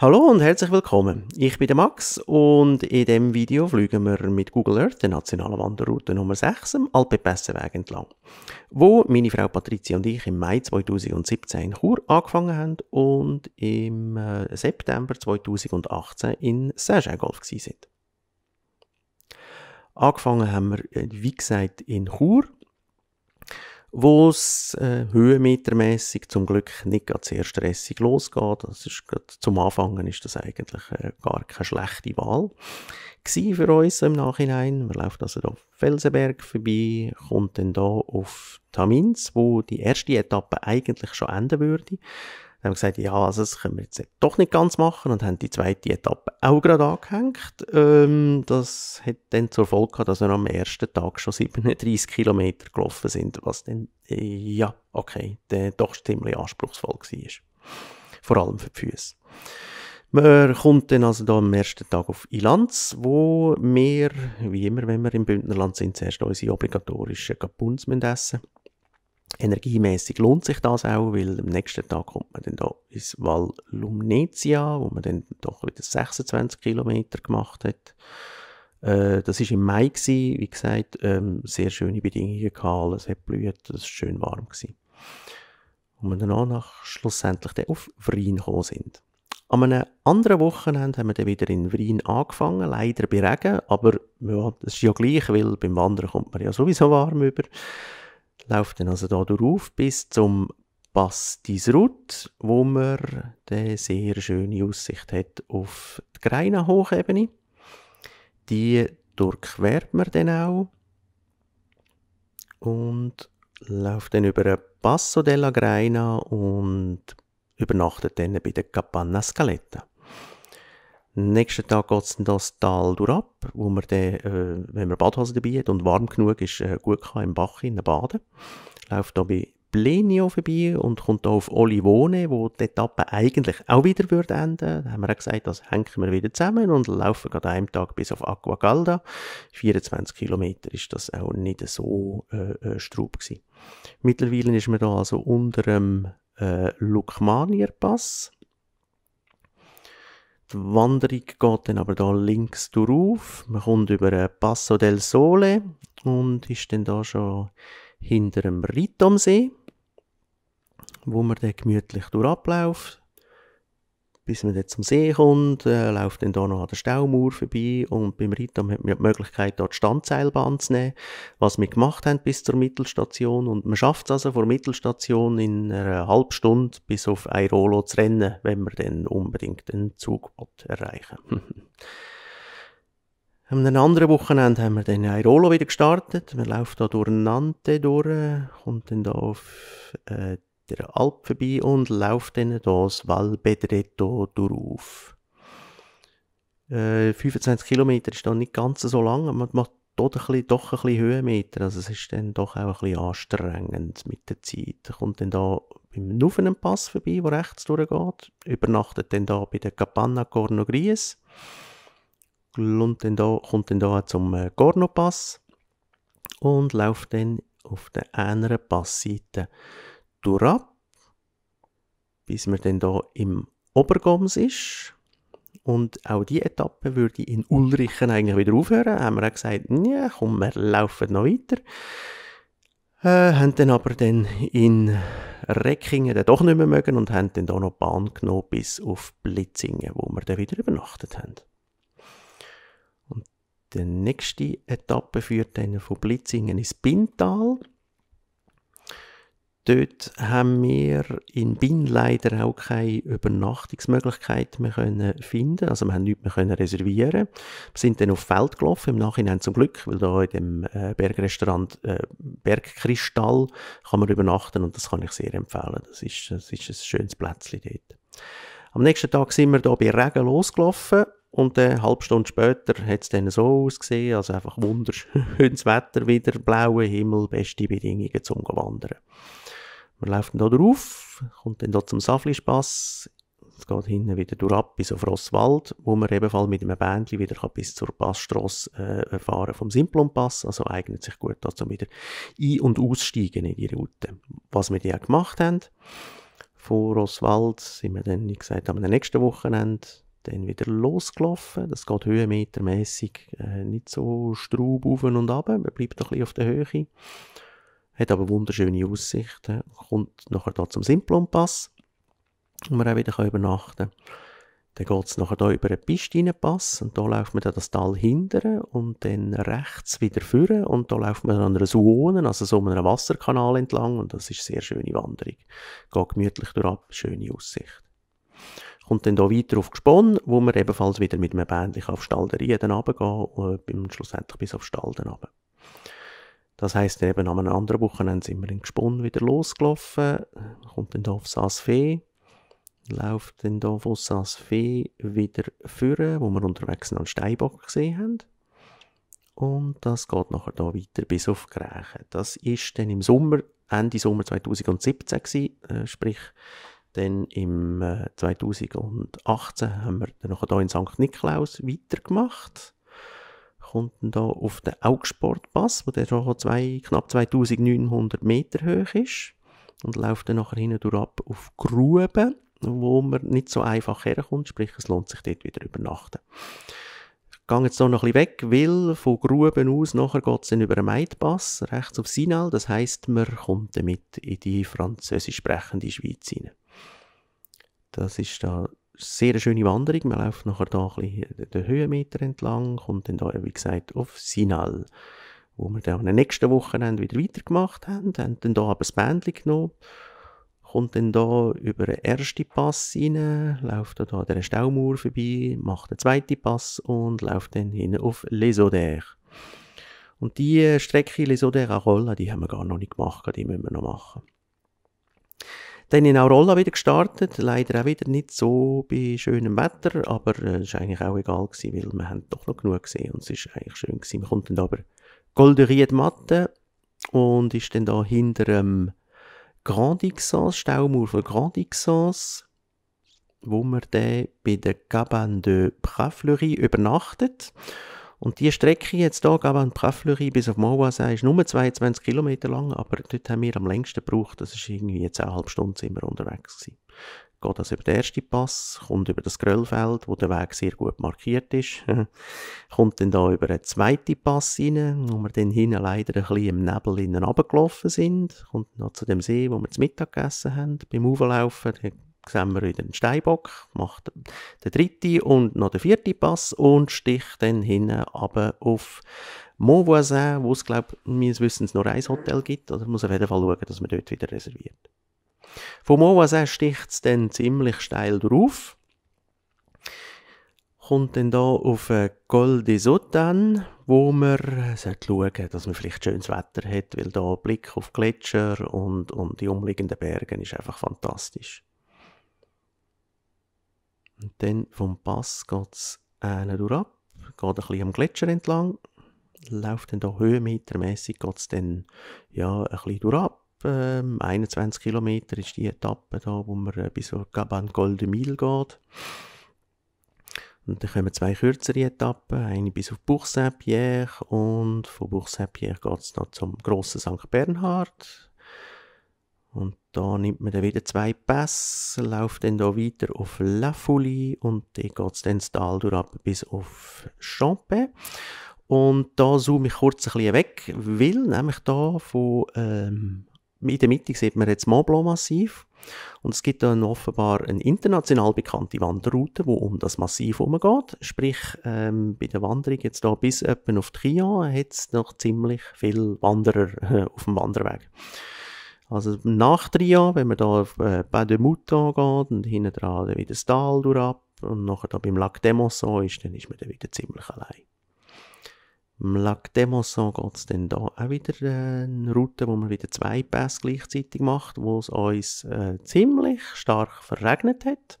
Hallo und herzlich willkommen. Ich bin der Max und in dem Video fliegen wir mit Google Earth der nationalen Wanderroute Nummer 6 am Alpepässeweg entlang, wo meine Frau Patricia und ich im Mai 2017 in Chur angefangen haben und im äh, September 2018 in Saint-Jean-Golf sind. Angefangen haben wir, äh, wie gesagt, in Chur wo es äh, höhenmetermäßig zum Glück nicht ganz sehr stressig losgeht. Das ist grad, zum Anfangen ist das eigentlich äh, gar keine schlechte Wahl für uns im Nachhinein. Man läuft also da Felsenberg vorbei, kommt dann da auf Tamins, wo die erste Etappe eigentlich schon enden würde. Dann haben wir gesagt, ja, also das können wir jetzt doch nicht ganz machen und haben die zweite Etappe auch gerade angehängt. Ähm, das hat dann zur Folge gehabt, dass wir am ersten Tag schon 37 Kilometer gelaufen sind, was dann, äh, ja, okay, dann doch ziemlich anspruchsvoll war. Vor allem für die Füße. Man kommt dann also da am ersten Tag auf Ilanz, wo wir, wie immer, wenn wir im Bündnerland sind, zuerst unsere obligatorischen Kapuns essen müssen. Energiemäßig lohnt sich das auch, weil am nächsten Tag kommt man dann da ins Val Lumnezia, wo man dann doch wieder 26 Kilometer gemacht hat. Äh, das ist im Mai gewesen, wie gesagt, ähm, sehr schöne Bedingungen gehabt, alles hat blüht, es war schön warm gewesen. Und wir dann auch nach schlussendlich dann auf Vrien gekommen sind. An einem anderen Wochenende haben wir dann wieder in Vrien angefangen, leider bei Regen, aber ja, das ist ja gleich, weil beim Wandern kommt man ja sowieso warm über läuft dann also da durch bis zum Pass Disrut, wo man eine sehr schöne Aussicht hat auf die Greina Hochebene. Die durchquert man dann auch und läuft dann über Passo della Greina und übernachtet dann bei der Capanna Scaletta. Nächsten Tag geht es dann das Tal durchab, wo man dann, äh, wenn man Badhose dabei hat und warm genug ist, äh, gut kann im Bach in baden. Läuft da bei Plenio vorbei und kommt da auf Olivone, wo die Etappe eigentlich auch wieder würde enden. Da haben wir auch gesagt, das hängen wir wieder zusammen und laufen gerade einem Tag bis auf Aqua Galda. 24 Kilometer ist das auch nicht so äh, äh, strub gewesen. Mittlerweile ist man da also unter dem äh, Lukmanier Pass die Wanderung geht dann aber da links durch. Man kommt über Passo del Sole und ist dann da schon hinter dem Ritomsee, wo man dann gemütlich durchabläuft bis man dann zum See kommt, äh, läuft dann da noch an der Staumauer vorbei und beim Ritam hat man die Möglichkeit, dort die Standseilbahn zu nehmen, was wir gemacht haben bis zur Mittelstation und man schafft es also vor der Mittelstation in einer halben Stunde bis auf Airolo zu rennen, wenn man dann unbedingt den Zug erreichen Am anderen Wochenende haben wir dann Airolo wieder gestartet. Man läuft da durch Nante durch, kommt dann da auf äh, der Alp vorbei und lauft dann das Val Bedretto durch. Äh, 25 Kilometer ist dann nicht ganz so lang, man macht dort ein bisschen, doch ein bisschen Höhenmeter, also es ist dann doch auch ein bisschen anstrengend mit der Zeit. Kommt dann da beim Nufenen Pass vorbei, wo rechts durchgeht, übernachtet dann da bei der Capanna Corno Gries, und dann da, kommt dann da zum äh, Corno Pass und läuft dann auf der anderen Passseite durch, bis man dann da im Obergoms ist. Und auch die Etappe würde in Ulrichen eigentlich wieder aufhören. Haben wir auch gesagt, ja, komm, wir laufen noch weiter. Äh, haben dann aber dann in Reckingen dann doch nicht mehr mögen und haben dann da noch Bahn genommen bis auf Blitzingen, wo wir dann wieder übernachtet haben. Und die nächste Etappe führt dann von Blitzingen ins Bintal. Dort haben wir in Bin leider auch keine Übernachtungsmöglichkeit mehr können finden. Also wir haben nichts mehr können reservieren. Wir sind dann auf Feld gelaufen, im Nachhinein zum Glück, weil da in dem äh, Bergrestaurant äh, Bergkristall kann man übernachten und das kann ich sehr empfehlen. Das ist, das ist ein schönes Plätzchen dort. Am nächsten Tag sind wir da bei Regen losgelaufen und eine halbe Stunde später hat es dann so ausgesehen, also einfach wunderschönes Wetter wieder, blauer Himmel, beste Bedingungen zum Wandern. Läuft dann da drauf, kommt dann da zum Saflischpass, es geht hinten wieder durch ab bis auf Rosswald, wo man ebenfalls mit einem Bändchen wieder bis zur Passstrasse äh, fahren vom Simplompass. Also eignet sich gut dazu wieder ein- und aussteigen in die Route. Was wir auch gemacht haben, Von Roswald sind wir dann, wie gesagt, am nächsten Wochenende dann wieder losgelaufen. Das geht höhenmetermäßig äh, nicht so straub auf und ab. Man bleibt ein bisschen auf der Höhe. Hat aber wunderschöne Aussichten. Kommt nachher hier zum Simplonpass, wo man auch wieder übernachten kann. Dann geht es nachher hier über einen Pistinenpass und da läuft man dann das Tal hinten und dann rechts wieder führen und da läuft man an einer Suone, also so einem Wasserkanal entlang und das ist eine sehr schöne Wanderung. Geht gemütlich durch ab, schöne Aussicht. Kommt dann hier weiter auf Gespann, wo man ebenfalls wieder mit einem Bändchen auf Stalderie dann runtergehen und schlussendlich bis auf Stalden runter. Das heisst, eben an einem anderen Wochenende sind wir in Gespann wieder losgelaufen, kommt dann hier auf Saas-Fee, läuft dann hier von Saas-Fee wieder führen, wo wir unterwegs noch einen Steinbock gesehen haben. Und das geht nachher hier weiter bis auf Grächen. Das ist dann im Sommer, Ende Sommer 2017 gewesen, äh, sprich, dann im äh, 2018 haben wir dann nachher hier in St. Niklaus weitergemacht kommt dann da auf den Augsportpass, wo der schon zwei, knapp 2900 Meter hoch ist und läuft dann nachher durch ab auf Gruben, wo man nicht so einfach herkommt, sprich es lohnt sich dort wieder übernachten. Ich gehe jetzt noch ein bisschen weg, weil von Gruben aus nachher geht es dann über den Meidpass rechts auf Sinal, das heisst, man kommt damit in die französisch sprechende Schweiz hinein. Das ist da sehr schöne Wanderung. Man läuft nachher da ein bisschen den Höhenmeter entlang, kommt dann da, wie gesagt, auf Sinal, wo wir dann am nächsten Wochenende wieder weitergemacht haben, haben dann da aber das Bändchen genommen, kommt dann da über den ersten Pass rein, läuft da, da der Staumauer vorbei, macht den zweiten Pass und läuft dann hin auf Les Auders. Und die Strecke Les Auders à Rolla, die haben wir gar noch nicht gemacht, die müssen wir noch machen. Dann in Aurolla wieder gestartet, leider auch wieder nicht so bei schönem Wetter, aber es äh, war eigentlich auch egal gewesen, weil wir haben doch noch genug gesehen und es ist eigentlich schön gewesen. Man kommt dann aber Golderie de Matte und ist dann da hinter dem Grand Ixos, Staumauer von Grand Ixos, wo man dann bei der Cabane de Prafleury übernachtet. Und die Strecke jetzt hier, Gabon Prafleury bis auf Mauasin, ist nur 22 Kilometer lang, aber dort haben wir am längsten gebraucht. Das ist irgendwie jetzt eine halbe Stunde sind wir unterwegs gewesen. Geht also über den ersten Pass, kommt über das Gröllfeld, wo der Weg sehr gut markiert ist, kommt dann da über einen zweiten Pass rein, wo wir dann hinten leider ein bisschen im Nebel innen runtergelaufen sind, kommt noch zu dem See, wo wir zu Mittag gegessen haben. Beim Auflaufen, sehen wir wieder den Steinbock, macht den dritten und noch den vierten Pass und sticht dann hinten aber auf Montvoisin, wo es, glaube ich, meines Wissens noch ein Hotel gibt. Oder muss auf jeden Fall schauen, dass man dort wieder reserviert. Von Montvoisin sticht es dann ziemlich steil drauf. Kommt dann hier auf Col des Autan, wo man schauen dass man vielleicht schönes Wetter hat, weil da Blick auf Gletscher und, und die umliegenden Berge ist einfach fantastisch. Und dann vom Pass geht es äh, durch ab, geht ein bisschen am Gletscher entlang, läuft dann da höhenmetermäßig, geht es dann ja, ein bisschen durch ab. Ähm, 21 Kilometer ist die Etappe da, wo man äh, bis zur Caban Golde Mil geht. Und dann kommen zwei kürzere Etappen, eine bis auf Bourg Saint-Pierre und von Bourg Saint-Pierre geht es noch zum grossen St. Bernhard. Und da nimmt man dann wieder zwei Pässe, läuft dann da weiter auf La Folie und dann geht es dann das Tal durch bis auf Champais. Und da zoome ich kurz ein bisschen weg, weil nämlich da von, ähm, in der Mitte sieht man jetzt Mont Blanc Massiv und es gibt dann offenbar eine international bekannte Wanderroute, die um das Massiv herumgeht. Sprich, ähm, bei der Wanderung jetzt da bis etwa auf Trian hat es noch ziemlich viele Wanderer auf dem Wanderweg. Also nach Tria, wenn man da auf äh, de Mouton geht und hinten dran wieder das Tal durchab und nachher da beim Lac d'Emosson ist, dann ist man dann wieder ziemlich allein. Im Lac d'Emosson geht es dann da auch wieder äh, eine Route, wo man wieder zwei Pässe gleichzeitig macht, wo es uns äh, ziemlich stark verregnet hat.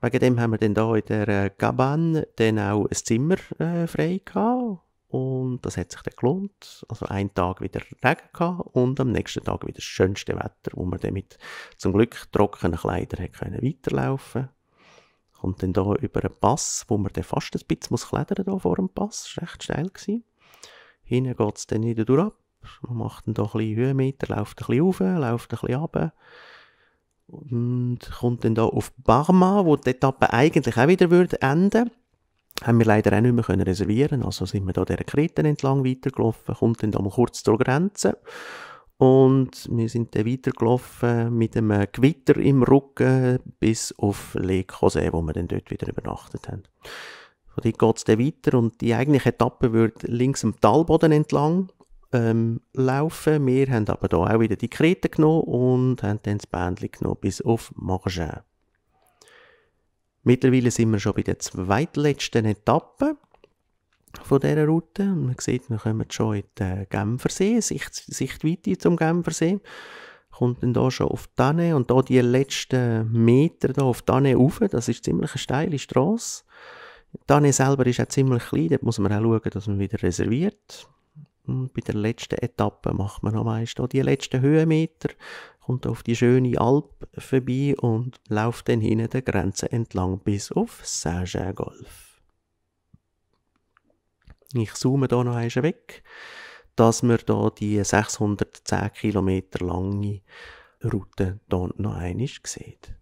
Wegen dem haben wir dann da in der äh, Cabane dann auch ein Zimmer äh, frei gehabt und das hat sich dann gelohnt. Also einen Tag wieder Regen gehabt und am nächsten Tag wieder das schönste Wetter, wo man dann mit zum Glück trockenen Kleidern können weiterlaufen Kommt dann hier über einen Pass, wo man dann fast ein bisschen muss klettern muss vor dem Pass. Das war recht steil. Hinten geht es dann wieder durch ab. Man macht dann hier ein bisschen Höhenmeter, läuft ein bisschen rauf, läuft ein bisschen runter. und kommt dann da auf Barma, wo die Etappe eigentlich auch wieder würde enden haben wir leider auch nicht mehr können reservieren also sind wir da der Kreten entlang weitergelaufen, kommt dann da mal kurz zur Grenze und wir sind dann weitergelaufen mit einem Gewitter im Rücken bis auf Lake Jose, wo wir dann dort wieder übernachtet haben. Von dort geht es dann weiter und die eigentliche Etappe wird links am Talboden entlang ähm, laufen. Wir haben aber da auch wieder die Krete genommen und haben dann das Bändchen genommen bis auf Margin. Mittlerweile sind wir schon bei der zweitletzten Etappe von dieser Route. Und man sieht, wir kommen schon in den Genfersee, Sicht, Sichtweite zum Genfersee. Kommt dann hier schon auf Tanne und da die letzten Meter da auf Tanne rauf, das ist ziemlich eine steile Straße. Tanne selber ist auch ziemlich klein, dort muss man auch schauen, dass man wieder reserviert. Und bei der letzten Etappe macht man noch meist die letzten Höhenmeter, kommt auf die schöne Alp vorbei und läuft dann hinten der Grenze entlang bis auf Saint-Jean-Golf. Ich zoome hier noch einmal weg, dass wir hier die 610 Kilometer lange Route hier noch einmal sehen.